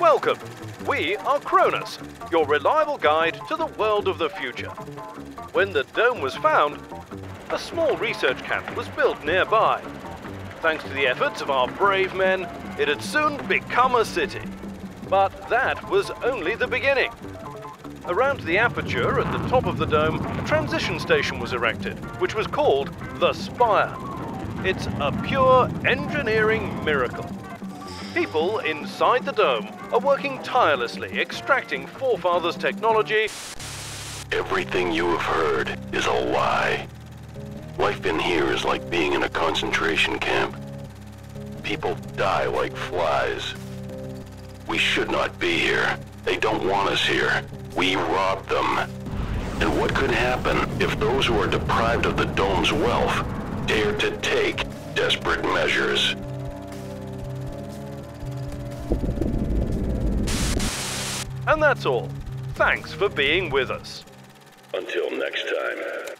Welcome. We are Cronus, your reliable guide to the world of the future. When the dome was found, a small research camp was built nearby. Thanks to the efforts of our brave men, it had soon become a city. But that was only the beginning. Around the aperture at the top of the dome, a transition station was erected, which was called the Spire. It's a pure engineering miracle. People inside the dome are working tirelessly extracting forefathers' technology. Everything you have heard is a lie. Life in here is like being in a concentration camp. People die like flies. We should not be here. They don't want us here. We robbed them. And what could happen if those who are deprived of the dome's wealth dare to take desperate measures? And that's all. Thanks for being with us. Until next time.